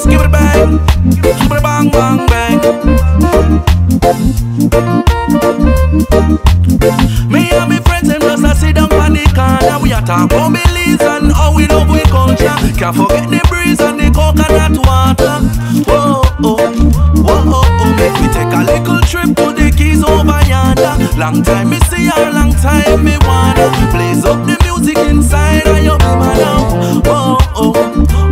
Skip it bang, skip it bang bang bang. Me and me friends them just a sit down on the corner. We a talk about and how we love we culture. Can't forget the breeze and the coconut water. Oh, oh, oh. Make me take a little trip to the keys over yonder. Long time me see her, long time me wanna blaze up the music inside of your man now. Whoa, oh,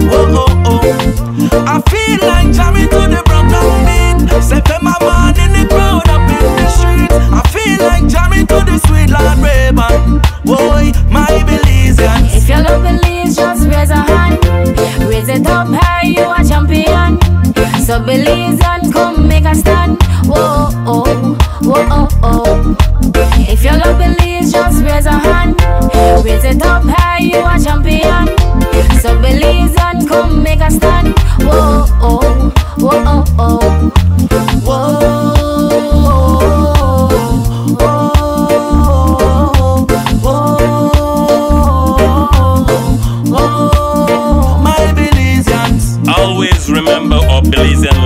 whoa, oh, oh. I feel like jamming to the Brooklyn beat. September morning, the crowd up in the streets. I feel like jamming to the sweet Lord Ray-Ban. Boy, my Belizeans. If you love Belize, just raise a hand. Raise it up high, you a champion. So Belizean, come make a stand. Whoa, oh, whoa, oh, oh. Up high, you a champion.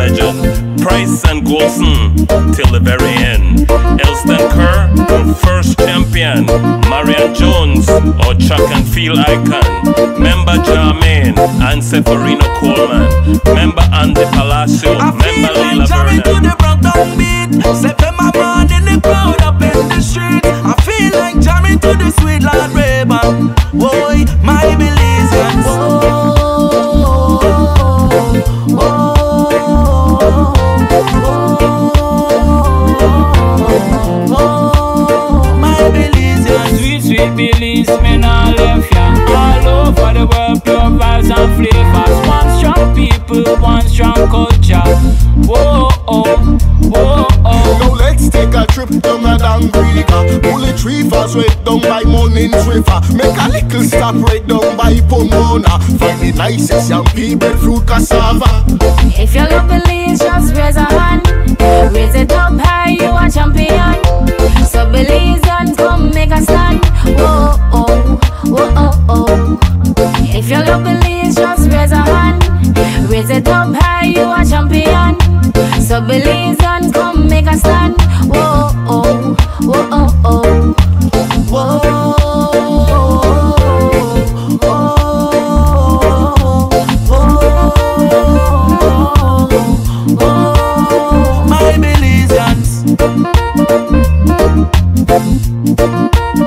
Legend, Price and Goldson, till the very end. Elston Kerr, first champion. Marion Jones, our track and field icon. Member Jermaine and Seferino Coleman. Member Andy Palacio. I Member feel Lila like to the Brooklyn beat. September morning, the crowd up in the street. I feel like jamming to the sweet Lord Ray-Ban. Boy, a trip down a Dangriga Bullet Rivers right down by Mullins River Make a little stop right down by Pomona Find the nicest young people fruit cassava If you love Belize, just raise a hand. Raise it up high, you a champion. So Belizean, come make a stand. Whoa, oh, whoa, oh, oh. If you love Belize, just raise a hand. Raise it up high, you a champion. So Belizean, come make a stand.